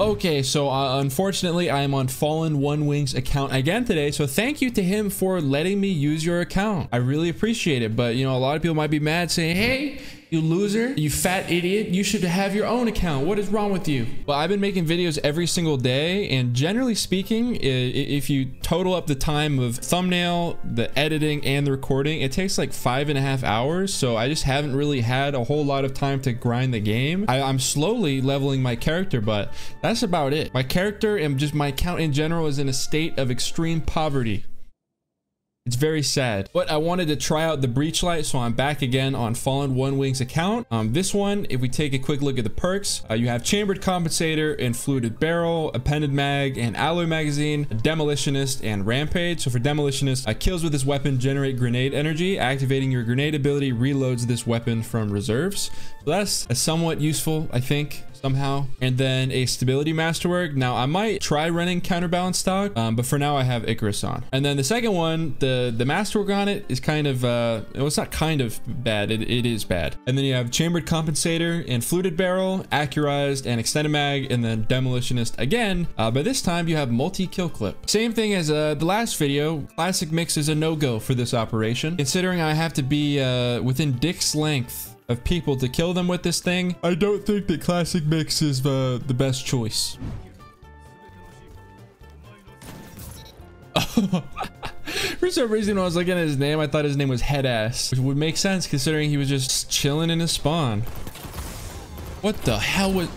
Okay, so uh, unfortunately, I am on Fallen One Wings account again today. So thank you to him for letting me use your account. I really appreciate it. But, you know, a lot of people might be mad saying, hey, you loser, you fat idiot, you should have your own account. What is wrong with you? Well, I've been making videos every single day, and generally speaking, if you total up the time of thumbnail, the editing, and the recording, it takes like five and a half hours. So I just haven't really had a whole lot of time to grind the game. I, am slowly leveling my character, but that's about it. My character and just my account in general is in a state of extreme poverty. It's very sad. But I wanted to try out the Breachlight, so I'm back again on Fallen One Wings account. Um, this one, if we take a quick look at the perks, uh, you have chambered compensator and fluted barrel, appended mag and alloy magazine, demolitionist and rampage. So for demolitionist, uh, kills with this weapon generate grenade energy. Activating your grenade ability reloads this weapon from reserves. So that's somewhat useful, I think somehow. And then a stability masterwork. Now I might try running counterbalance stock, um, but for now I have Icarus on. And then the second one, the, the masterwork on it is kind of, uh, well, it's not kind of bad. It, it is bad. And then you have chambered compensator and fluted barrel, accurized and extended mag, and then demolitionist again. Uh, but this time you have multi-kill clip. Same thing as uh, the last video. Classic mix is a no-go for this operation. Considering I have to be uh, within Dick's length of people to kill them with this thing, I don't think that Classic Mix is uh, the best choice. For some reason, when I was looking at his name, I thought his name was Headass, which would make sense considering he was just chilling in his spawn. What the hell was...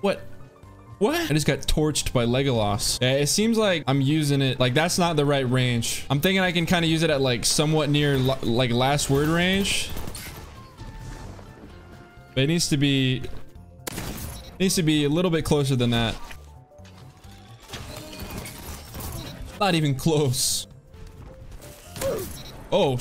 What? What? I just got torched by Legolas. Yeah, it seems like I'm using it, like that's not the right range. I'm thinking I can kind of use it at like somewhat near like last word range. But it needs to be needs to be a little bit closer than that. Not even close. Oh,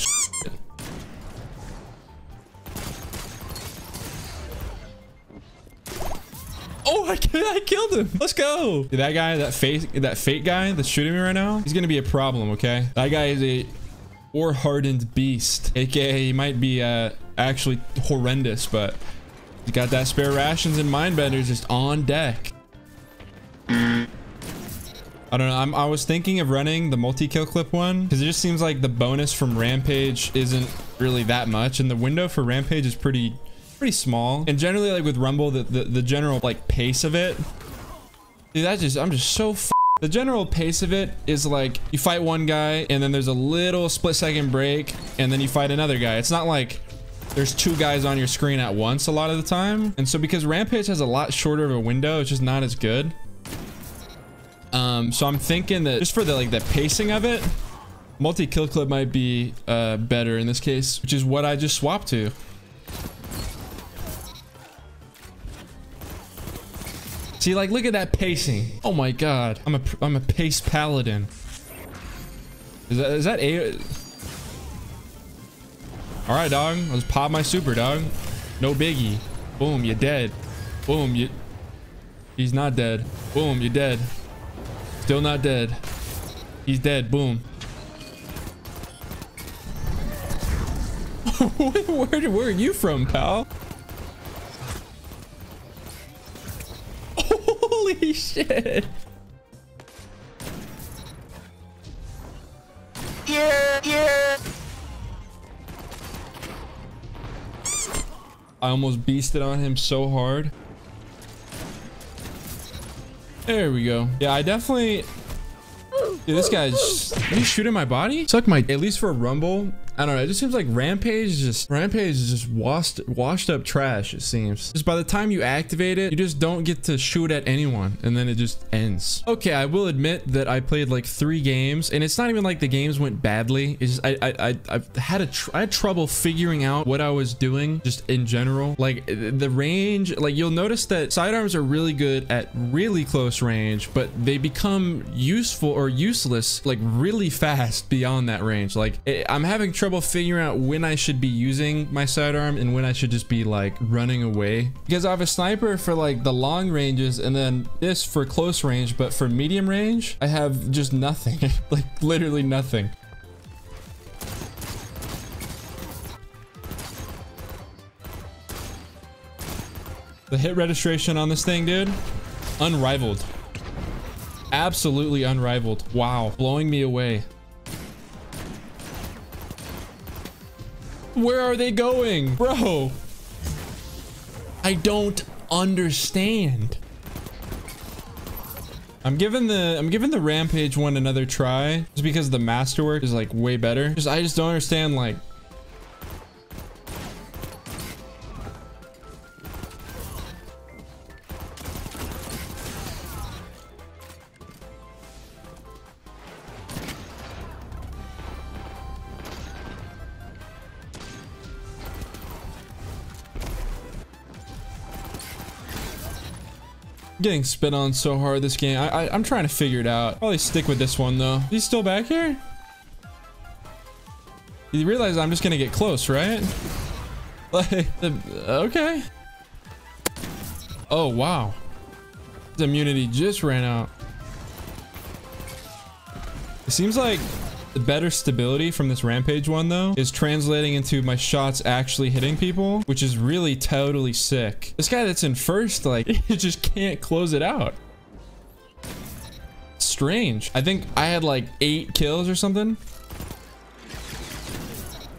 Oh, I, I killed him. Let's go. That guy, that fake, that fate guy that's shooting me right now, he's gonna be a problem. Okay, that guy is a war-hardened beast, aka he might be uh, actually horrendous, but you got that spare rations and mindbenders just on deck. I don't know. I'm, i was thinking of running the multi-kill clip one because it just seems like the bonus from Rampage isn't really that much. And the window for Rampage is pretty, pretty small. And generally like with Rumble, the, the, the general like pace of it, dude, that just, I'm just so the general pace of it is like you fight one guy and then there's a little split second break and then you fight another guy. It's not like there's two guys on your screen at once a lot of the time. And so because Rampage has a lot shorter of a window, it's just not as good. Um, so I'm thinking that just for the like the pacing of it, multi-kill clip might be uh, better in this case, which is what I just swapped to. See, like, look at that pacing. Oh my god. I'm a, I'm a pace paladin. Is that, is that a... All right, dog. Let's pop my super, dog. No biggie. Boom, you're dead. Boom, you... He's not dead. Boom, you're dead. Still not dead. He's dead. Boom. where, where, are you from, pal? Holy shit. I almost beasted on him so hard. There we go. Yeah, I definitely... Dude, this guy's... You shooting my body? Suck my... At least for a rumble, I don't know. It just seems like Rampage is just Rampage is just washed washed up trash. It seems. Just by the time you activate it, you just don't get to shoot at anyone, and then it just ends. Okay, I will admit that I played like three games, and it's not even like the games went badly. It's just, I I I I've had a I had trouble figuring out what I was doing just in general. Like the range, like you'll notice that sidearms are really good at really close range, but they become useful or useless like really fast beyond that range. Like eh, I'm having trouble trouble figuring out when I should be using my sidearm and when I should just be like running away. Because I have a sniper for like the long ranges and then this for close range, but for medium range, I have just nothing. like literally nothing. The hit registration on this thing, dude. unrivaled. Absolutely unrivaled. Wow. Blowing me away. Where are they going? Bro. I don't understand. I'm giving the I'm giving the rampage one another try just because the masterwork is like way better. Just I just don't understand like getting spit on so hard this game. I, I, am trying to figure it out. Probably stick with this one though. He's still back here? You realize I'm just gonna get close, right? Like, okay. Oh, wow. His immunity just ran out. It seems like the better stability from this rampage one though is translating into my shots actually hitting people, which is really totally sick. This guy that's in first, like, he just can't close it out. Strange. I think I had like eight kills or something.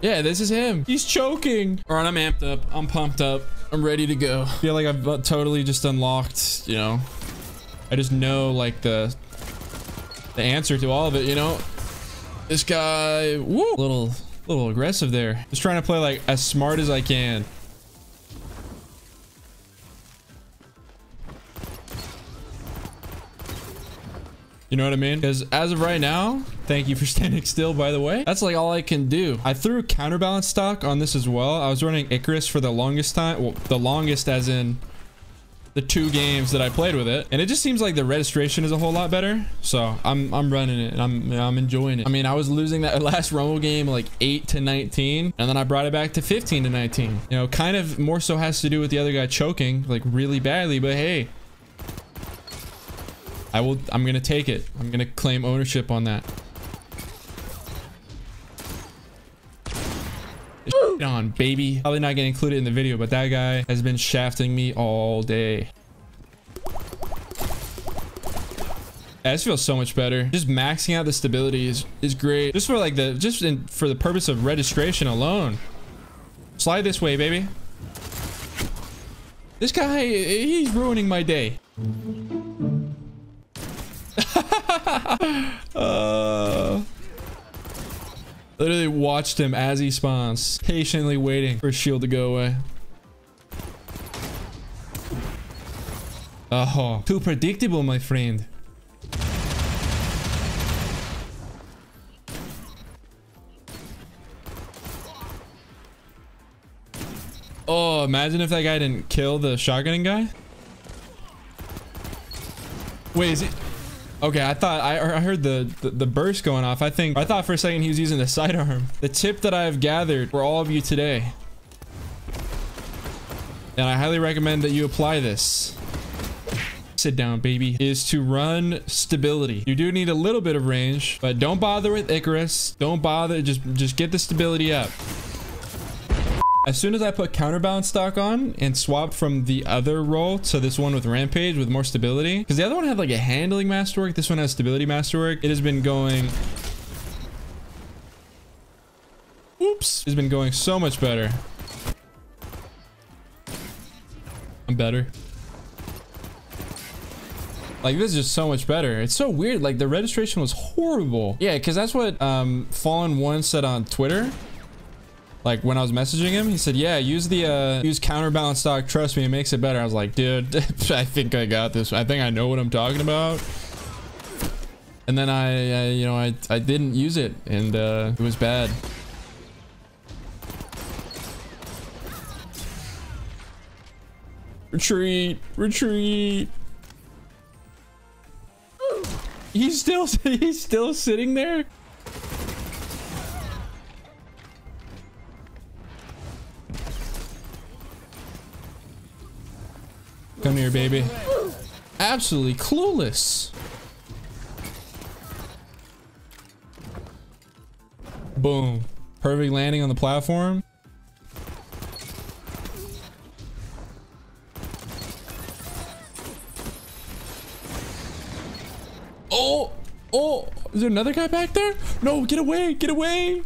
Yeah, this is him. He's choking. All right, I'm amped up. I'm pumped up. I'm ready to go. feel like I've uh, totally just unlocked, you know, I just know like the the answer to all of it, you know? This guy, woo, little, little aggressive there. Just trying to play like as smart as I can. You know what I mean? Because as of right now, thank you for standing still, by the way. That's like all I can do. I threw counterbalance stock on this as well. I was running Icarus for the longest time. Well, the longest as in the two games that I played with it. And it just seems like the registration is a whole lot better. So I'm, I'm running it and I'm, I'm enjoying it. I mean, I was losing that last Rumble game like 8 to 19 and then I brought it back to 15 to 19. You know, kind of more so has to do with the other guy choking like really badly, but hey, I will, I'm going to take it. I'm going to claim ownership on that. Baby. Probably not getting included in the video, but that guy has been shafting me all day. Yeah, this feels so much better. Just maxing out the stability is, is great. Just for like the, just in, for the purpose of registration alone. Slide this way, baby. This guy, he's ruining my day. uh... Literally watched him as he spawns, patiently waiting for shield to go away. Oh, too predictable, my friend. Oh, imagine if that guy didn't kill the shotgunning guy. Wait, is it? Okay, I thought I, I heard the, the, the burst going off. I think I thought for a second he was using the sidearm. The tip that I have gathered for all of you today, and I highly recommend that you apply this. Sit down, baby. Is to run stability. You do need a little bit of range, but don't bother with Icarus. Don't bother. Just just get the stability up. As soon as I put counterbalance stock on and swapped from the other roll to this one with rampage with more stability, because the other one had like a handling masterwork, this one has stability masterwork. It has been going. Oops. It's been going so much better. I'm better. Like this is just so much better. It's so weird. Like the registration was horrible. Yeah, because that's what um, Fallen One said on Twitter like when I was messaging him, he said, yeah, use the, uh, use counterbalance stock. Trust me, it makes it better. I was like, dude, I think I got this. I think I know what I'm talking about. And then I, I you know, I, I didn't use it and, uh, it was bad. Retreat, retreat. He's still, he's still sitting there. Baby. Absolutely clueless. Boom. Perfect landing on the platform. Oh, oh, is there another guy back there? No, get away, get away.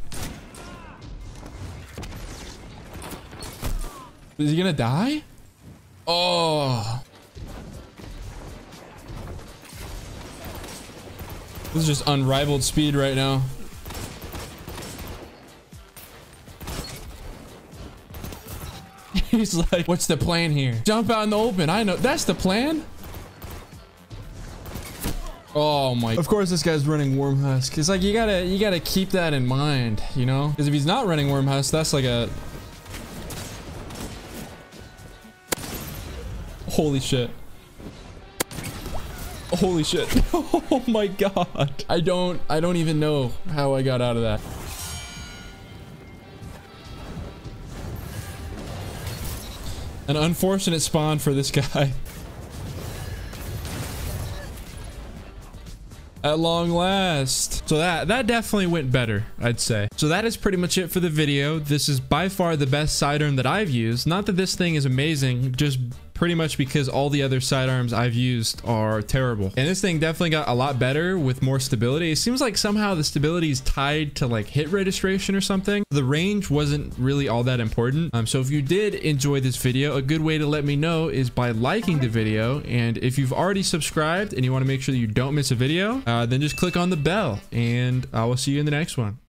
Is he gonna die? Oh. This is just unrivaled speed right now. He's like, what's the plan here? Jump out in the open. I know. That's the plan. Oh my. Of course this guy's running Wormhusk. It's like you gotta you gotta keep that in mind, you know? Because if he's not running Wormhusk, that's like a Holy shit. Holy shit. Oh my god. I don't I don't even know how I got out of that. An unfortunate spawn for this guy. at long last. So that that definitely went better, I'd say. So that is pretty much it for the video. This is by far the best sidearm that I've used. Not that this thing is amazing, just pretty much because all the other sidearms I've used are terrible. And this thing definitely got a lot better with more stability. It seems like somehow the stability is tied to like hit registration or something. The range wasn't really all that important. Um, so if you did enjoy this video, a good way to let me know is by liking the video. And if you've already subscribed and you want to make sure that you don't miss a video, uh, then just click on the bell and I will see you in the next one.